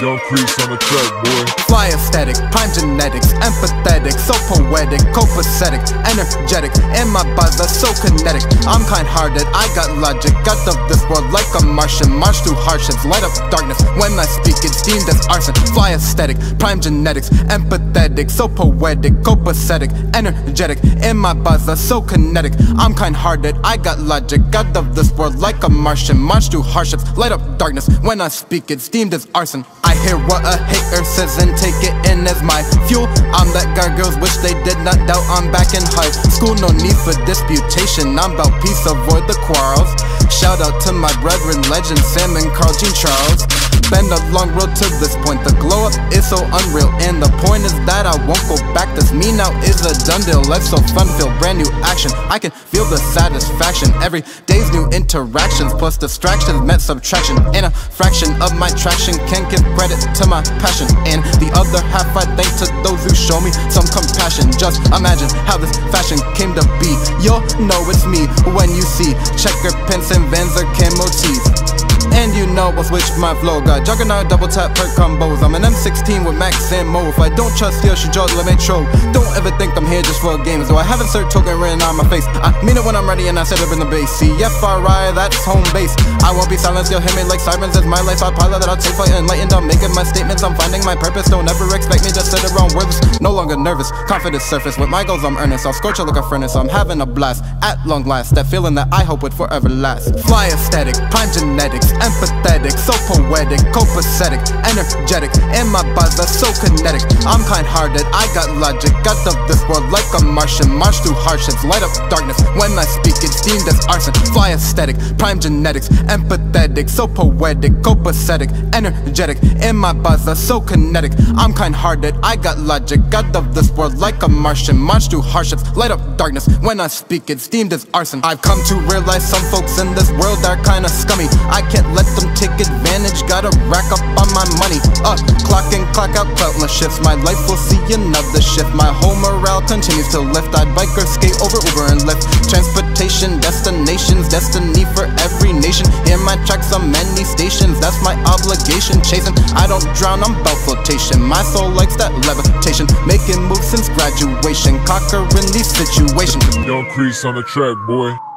Young crease on the track, boy. Fly aesthetic, prime genetics, empathetic, so poetic, copacetic, energetic, and my buzz are so kinetic. I'm kind-hearted, I got logic, got of this world like a Martian. March through hardships, light up darkness. When I speak, it's deemed as arson. Fly aesthetic, prime genetics, empathetic, so poetic, copacetic, energetic, and my buzz are so kinetic. I'm kind-hearted, I got logic, got of this world like a Martian. March through hardships, light up darkness. When I speak, it's deemed as arson. I hear what a hater says and take it in as my fuel. I'm that guy girls wish they did not doubt I'm back in high school. No need for disputation. I'm about peace, avoid the quarrels. Shout out to my brethren, legend Sam and Carl Jean Charles. Been a long road to this point. The glow up is so unreal, and the point is that I won't go back. This me now is a done deal. Life's so fun, feel brand new action. I can feel the satisfaction. Every day's new interactions plus distractions meant subtraction. And a fraction of my traction can give credit to my passion. And the other half I thank to those who show me some compassion. Just imagine how this fashion came to be. You'll know it's me when you see checker pants and vans or camo tees. And you know I switch my flow. Got juggernaut, double tap, perk combos. I'm an M16 with Max Ammo. If I don't trust you, I should draw the metro Don't ever think I'm here just for games Though I haven't cert token written on my face. I mean it when I'm ready and I set up in the base. CFRI, that's home base. I won't be silenced, you'll hear me like sirens. It's my life, I pilot that I'll take flight enlightened I'm making my statements, I'm finding my purpose Don't ever expect me to sit around worthless. No longer nervous, confidence surface. With my goals I'm earnest, I'll scorch you like a furnace. I'm having a blast, at long last. That feeling that I hope would forever last. Fly aesthetic, prime genetics empathetic, so poetic, copacetic, energetic, and my buzz are so kinetic. I'm kind-hearted, I got logic, got of this world like a Martian. March through hardships, light up darkness. When I speak, it's deemed as arson. Fly aesthetic, prime genetics, empathetic, so poetic, copacetic, energetic, and my buzz are so kinetic. I'm kind-hearted, I got logic, got of this world like a Martian. March through hardships, light up darkness. When I speak, it's deemed as arson. I've come to realize some folks in this world are kinda scummy. I can't let them take advantage, gotta rack up on my money. Uh, clock in, clock out, countless shifts. My life will see another shift. My whole morale continues to lift. I'd bike or skate over Uber and Lyft. Transportation, destinations, destiny for every nation. Hear my tracks on many stations, that's my obligation. Chasing, I don't drown, I'm about flotation. My soul likes that levitation. Making moves since graduation, conquering these situations. YungKrees on the track, boy.